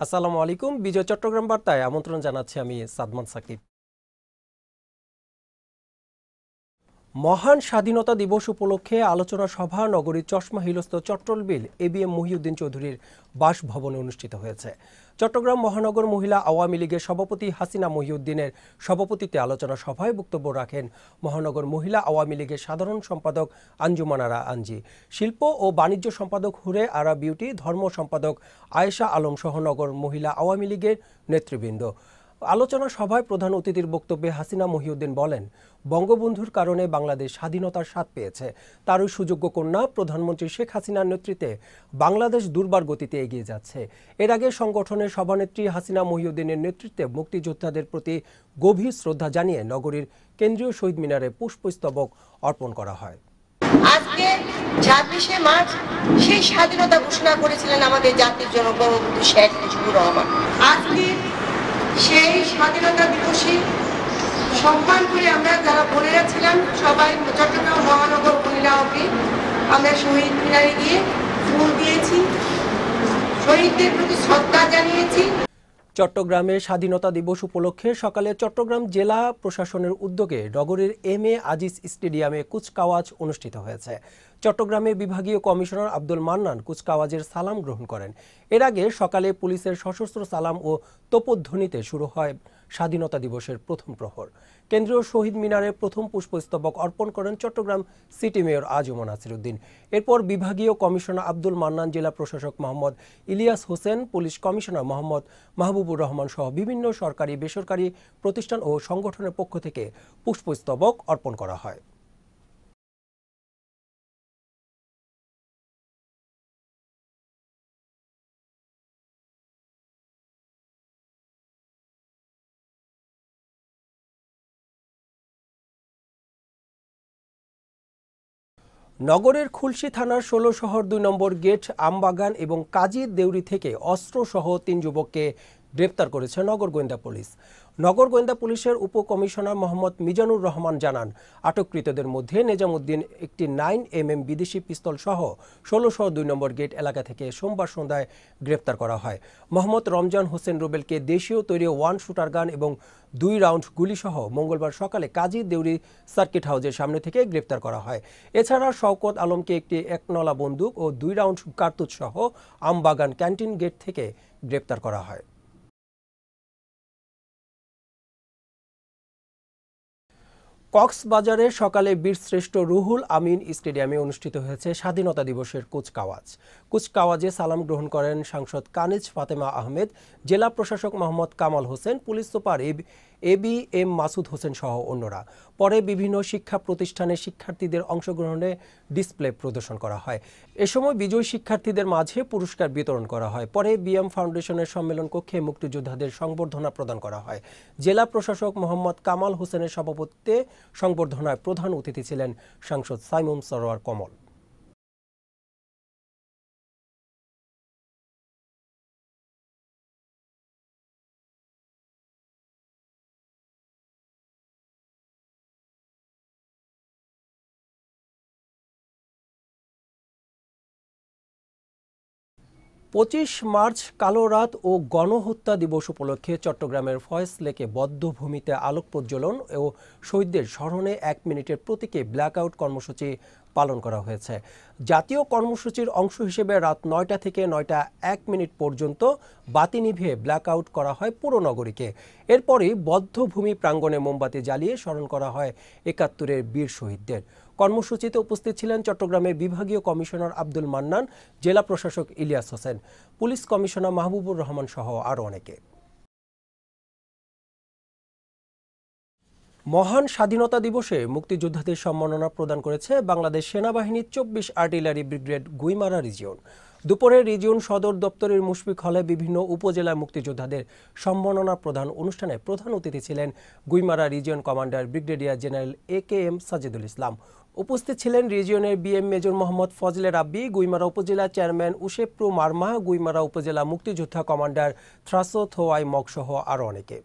আসসালামু আলাইকুম বিজয় চট্টগ্রাম বার্তায় আমন্ত্রণ জানাচ্ছি আমি সাদমান সাকিব। মহান স্বাধীনতা দিবস উপলক্ষে আলোচনা সভা, নগরীর চশমা হিলস্থ চট্টল বিল, এ বি এম মহিউদ্দিন চৌধুরীর বাসভবনে অনুষ্ঠিত হয়েছে। চট্টগ্রাম মহানগর মহিলা আওয়ামী লীগের সভাপতি হাসিনা মহিউদ্দিনের সভাপতিত্বে আলোচনা সভায় বক্তব্য রাখেন মহানগর মহিলা আওয়ামী লীগের সাধারণ সম্পাদক আঞ্জুমান আরা আঞ্জি শিল্প ও বাণিজ্য সম্পাদক হুরে আরা বিউটি, ধর্ম সম্পাদক আয়েশা আলম সহ নগর মহিলা আওয়ামী লীগের নেতৃবৃন্দ। আলোচনা সভায় প্রধান অতিথির বক্তব্যে হাসিনা মহিউদ্দিন বলেন, বঙ্গবন্ধুর কারণে বাংলাদেশ স্বাধীনতার স্বাদ পেয়েছে। তারই সুযোগ্য কন্যা প্রধানমন্ত্রী শেখ হাসিনার নেতৃত্বে বাংলাদেশ দুর্বার গতিতে এগিয়ে যাচ্ছে। এর আগে সংগঠনের সভানেত্রী হাসিনা মহিউদ্দিনের নেতৃত্বে মুক্তিযোদ্ধাদের প্রতি গভীর শ্রদ্ধা জানিয়ে নগরীর কেন্দ্রীয় শহীদ মিনারে পুষ্পস্তবক অর্পণ করা হয়। আজকে ছাব্বিশে মার্চ সেই স্বাধীনতা ঘোষণা করেছিলেন আমাদের জাতির জনক বঙ্গবন্ধু শেখ মুজিবুর রহমান। আজকে সেই স্বাধীনতা দিবসে সম্মান করে আমরা যারা বোনেরা ছিলাম, সবাই চট্টগ্রাম মহানগর মহিলা অফি আমরা শহীদ মিনারে গিয়ে ফুল দিয়েছি। শহীদদের প্রতি শ্রদ্ধা জানিয়েছি। চট্টগ্রামে স্বাধীনতা দিবস উপলক্ষে সকালে চট্টগ্রাম জেলা প্রশাসনের উদ্যোগে নগরীর এম এ আজিজ স্টেডিয়ামে কুচকাওয়াজ অনুষ্ঠিত হয়েছে। চট্টগ্রামের বিভাগীয় কমিশনার আব্দুল মান্নান কুচকাওয়াজের সালাম গ্রহণ করেন। এর আগে সকালে পুলিশের সশস্ত্র সালাম ও তোপধ্বনিতে শুরু হয় স্বাধীনতা দিবসের প্রথম প্রহর। কেন্দ্রীয় শহীদ মিনারে প্রথম পুষ্পস্তবক অর্পণ করেন চট্টগ্রাম সিটি মেয়র আজম নাসিরুদ্দিন। এরপর বিভাগীয় কমিশনার আব্দুল মান্নান, জেলা প্রশাসক মোহাম্মদ ইলিয়াস হোসেন, পুলিশ কমিশনার মোহাম্মদ মাহবুবুর রহমান সহ বিভিন্ন সরকারি, বেসরকারি প্রতিষ্ঠান ও সংগঠনের পক্ষ থেকে পুষ্পস্তবক অর্পণ করা হয়। নগরের খুলশি থানার ষোলো শহর দুই নম্বর গেট, আমবাগান এবং কাজীর দেউরি থেকে অস্ত্রসহ তিন যুবককে গ্রেপ্তার করেছে নগর গোয়েন্দা পুলিশ। নগর গোয়েন্দা পুলিশের উপকমিশনার মোহাম্মদ মিজানুর রহমান জানান, আটককৃতদের মধ্যে নেজামুদ্দিন একটি নাইন এম এম বিদেশি পিস্তল সহ ষোলোশো দুই নম্বর গেট এলাকা থেকে সোমবার সন্ধ্যায় গ্রেপ্তার করা হয়। মোহাম্মদ রমজান হোসেন রুবেলকে দেশীয় তৈরি ওয়ান শুটার গান এবং দুই রাউন্ড গুলিসহ মঙ্গলবার সকালে কাজী দেউরি সার্কিট হাউসের সামনে থেকে গ্রেপ্তার করা হয়। এছাড়া শওকত আলমকে একটি একনলা বন্দুক ও দুই রাউন্ড কার্তুজ সহ আমবাগান ক্যান্টিন গেট থেকে গ্রেপ্তার করা হয়। কক্সবাজারে সকালে বীরশ্রেষ্ঠ রুহুল আমিন স্টেডিয়ামে অনুষ্ঠিত হয়েছে স্বাধীনতা দিবসের কুচকাওয়াজ। কুচকাওয়াজে সালাম গ্রহণ করেন সাংসদ কানিজ ফাতেমা আহমেদ, জেলা প্রশাসক Mohammad Kamal Hossain, police super A B M Masud Hossain সহ অন্যরা। পরে বিভিন্ন শিক্ষা প্রতিষ্ঠানের শিক্ষার্থীদের অংশগ্রহণে ডিসপ্লে প্রদর্শন করা হয়। এ সময় বিজয়ী শিক্ষার্থীদের মাঝে পুরস্কার বিতরণ করা হয়। পরে বিএম ফাউন্ডেশনের সম্মেলন কক্ষে মুক্তিযোদ্ধাদের সংবর্ধনা প্রদান করা হয়। জেলা প্রশাসক মোহাম্মদ কামাল হোসেনের সভাপতিত্বে সংবর্ধনায় প্রধান অতিথি ছিলেন সাংসদ সাইমুম সরোয়ার কমল। পঁচিশ মার্চ কালো রাত ও গণহত্যা দিবস উপলক্ষে চট্টগ্রামের ফয়েস লেকে বদ্ধভূমিতে আলোক প্রজ্বলন ও শহীদদের স্মরণে এক মিনিটের প্রতীকে ব্ল্যাকআউট কর্মসূচি পালন করা হয়েছে। জাতীয় কর্মসূচির অংশ হিসেবে রাত নয়টা থেকে নয়টা এক মিনিট পর্যন্ত বাতি নিভিয়ে ব্ল্যাকআউট করা হয় পুরো নগরীকে। এরপরই বদ্ধভূমি প্রাঙ্গণে মোমবাতি জ্বালিয়ে স্মরণ করা হয় একাত্তরের বীর শহীদদের। কর্মসূচিতে উপস্থিত ছিলেন চট্টগ্রামের বিভাগীয় কমিশনার আব্দুল মান্নান, জেলা প্রশাসক ইলিয়াস হোসেন, পুলিশ কমিশনার মাহবুবুর রহমান সহ আরও অনেকে। মহান স্বাধীনতা দিবসে মুক্তিযোদ্ধাদের সম্মাননা প্রদান করেছে বাংলাদেশ সেনাবাহিনীর চব্বিশ আর্টিলারি ব্রিগেড গুইমারা রিজিয়ন। দুপুরে রিজিয়ন সদর দপ্তরের মুশফিক হলে বিভিন্ন উপজেলার মুক্তিযোদ্ধাদের সম্মাননা প্রদান অনুষ্ঠানে প্রধান অতিথি ছিলেন Guimara region commander brigadier general A K M Sajidul Islam. উপস্থিত ছিলেন রিজিয়নের বিএম মেজর মোহাম্মদ ফজলে রাব্বি, গুইমারা উপজেলা চেয়ারম্যান উশেপ্রু মারমা, গুইমারা উপজেলা মুক্তিযোদ্ধা কমান্ডার থ্রাসো থোয়াই মগসহ আরও অনেকে।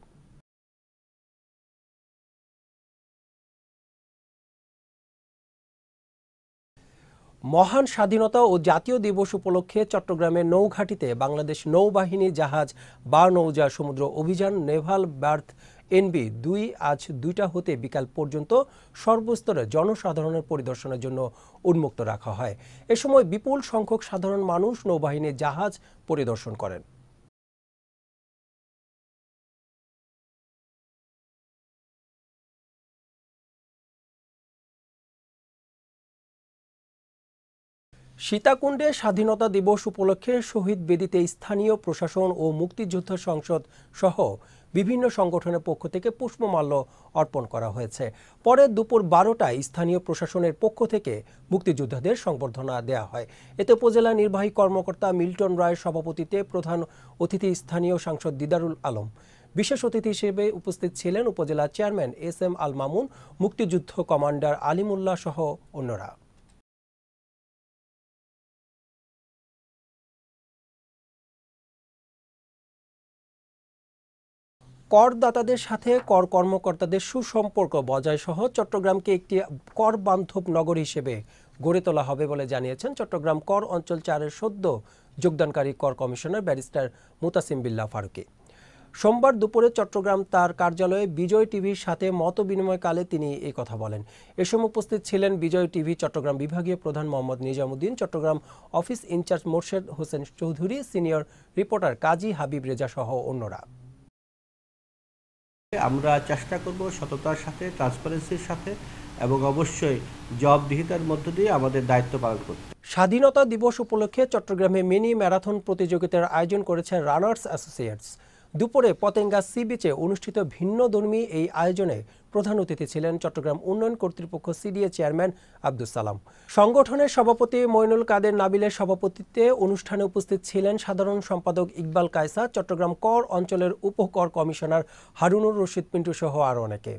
মহান স্বাধীনতা ও জাতীয় দিবস উপলক্ষে চট্টগ্রামের নৌঘাটিতে বাংলাদেশ নৌবাহিনী জাহাজ বা নৌজা সমুদ্র অভিযান নেভাল বার্থ এনবি দুই আজ দুইটা হতে বিকাল পর্যন্ত সর্বস্তরে জনসাধারণের পরিদর্শনের জন্য উন্মুক্ত রাখা হয়। এ সময় বিপুল সংখ্যক সাধারণ মানুষ নৌবাহিনীর জাহাজ পরিদর্শন করেন। সীতাকুণ্ডে স্বাধীনতা দিবস উপলক্ষে শহীদ বেদিতে স্থানীয় প্রশাসন ও মুক্তিযোদ্ধা সংসদ সহ বিভিন্ন সংগঠনের পক্ষ থেকে পুষ্পমাল্য অর্পণ করা হয়েছে। পরে দুপুর বারোটায় স্থানীয় প্রশাসনের পক্ষ থেকে মুক্তিযোদ্ধাদের সংবর্ধনা দেওয়া হয়। এতে উপজেলা নির্বাহী কর্মকর্তা মিল্টন রায়ের সভাপতিতে প্রধান অতিথি স্থানীয় সাংসদ দিদারুল আলম। বিশেষ অতিথি হিসেবে উপস্থিত ছিলেন উপজেলা chairman S M Al Mamun, মুক্তিযুদ্ধ কমান্ডার আলিমুল্লাহ সহ অন্যরা। করদাতাদের সাথে কর কর্মকর্তাদের সুসম্পর্ক বজায় সহ চট্টগ্রামকে একটি কর বান্ধব নগর হিসেবে গড়ে তোলা হবে বলে জানিয়েছেন চট্টগ্রাম কর অঞ্চল চারের সদ্য যোগদানকারী কর কমিশনার ব্যারিস্টার মুতাসিম বিল্লা ফারুকি। সোমবার দুপুরে চট্টগ্রাম তার কার্যালয়ে বিজয় টিভির সাথে মত বিনিময়কালে তিনি এই কথা বলেন। এ সময় উপস্থিত ছিলেন বিজয় টিভি চট্টগ্রাম বিভাগীয় প্রধান Mohammad Nizamuddin, Chattogram office in-charge Morshed Hossain Chowdhury, senior reporter Kazi Habib Reza সহ অন্যরা। আমরা চেষ্টা করব সততার সাথে ট্রান্সপারেন্সির সাথে এবং অবশ্যই জবাবদিহিতার মধ্য দিয়ে আমাদের দায়িত্ব পালন করতে। স্বাধীনতা দিবস উপলক্ষে চট্টগ্রামে মিনি ম্যারাথন প্রতিযোগিতার আয়োজন করেছে রানার্স অ্যাসোসিয়েটস। দুপুরে পতেঙ্গা সি বিচে অনুষ্ঠিত ভিন্নধর্মী এই আয়োজনে প্রধান অতিথি ছিলেন চট্টগ্রাম উন্নয়ন কর্তৃপক্ষ সিডিএ চেয়ারম্যান আব্দুল সালাম। সংগঠনের সভাপতি মইনুল কাদের নাবিলের সভাপতিত্বে অনুষ্ঠানে উপস্থিত ছিলেন সাধারণ সম্পাদক ইকবাল কায়সা, চট্টগ্রাম কর অঞ্চলের উপকর কমিশনার হারুনুর রশিদ পিন্টু সহ আরও অনেকে।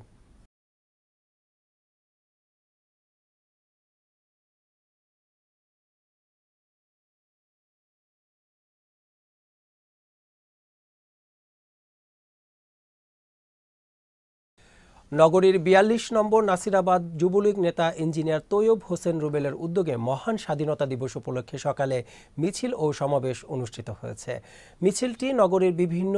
নগরীর বিয়াল্লিশ নম্বর নাসিরাবাদ যুবলীগ নেতা ইঞ্জিনিয়ার তৈয়ব হোসেন রুবেলের উদ্যোগে মহান স্বাধীনতা দিবস উপলক্ষে সকালে মিছিল ও সমাবেশ অনুষ্ঠিত হয়েছে। মিছিলটি নগরীর বিভিন্ন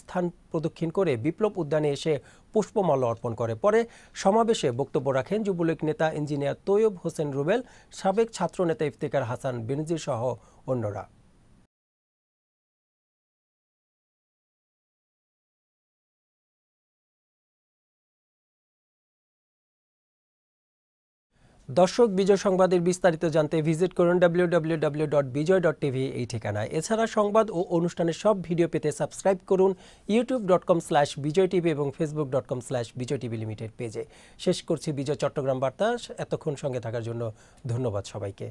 স্থান প্রদক্ষিণ করে বিপ্লব উদ্যানে এসে পুষ্পমাল্য অর্পণ করে। পরে সমাবেশে বক্তব্য রাখেন যুবলীগ নেতা ইঞ্জিনিয়ার তৈয়ব হোসেন রুবেল, সাবেক ছাত্রনেতা ইফতেকার হাসান বেনজির সহ অন্যরা। দর্শক বিজয় সংবাদের বিস্তারিত জানতে ভিজিট করুন www.bijoy.tv ডট বিজয় ডট টিভি এই ঠিকানায়। এছাড়া সংবাদ ও অনুষ্ঠানের সব ভিডিও পেতে সাবস্ক্রাইব করুন YouTube dot com slash Bijoy TV এবং Facebook dot com slash Bijoy TV limited পেজে। শেষ করছি বিজয় চট্টগ্রাম বার্তা। এতক্ষণ সঙ্গে থাকার জন্য ধন্যবাদ সবাইকে।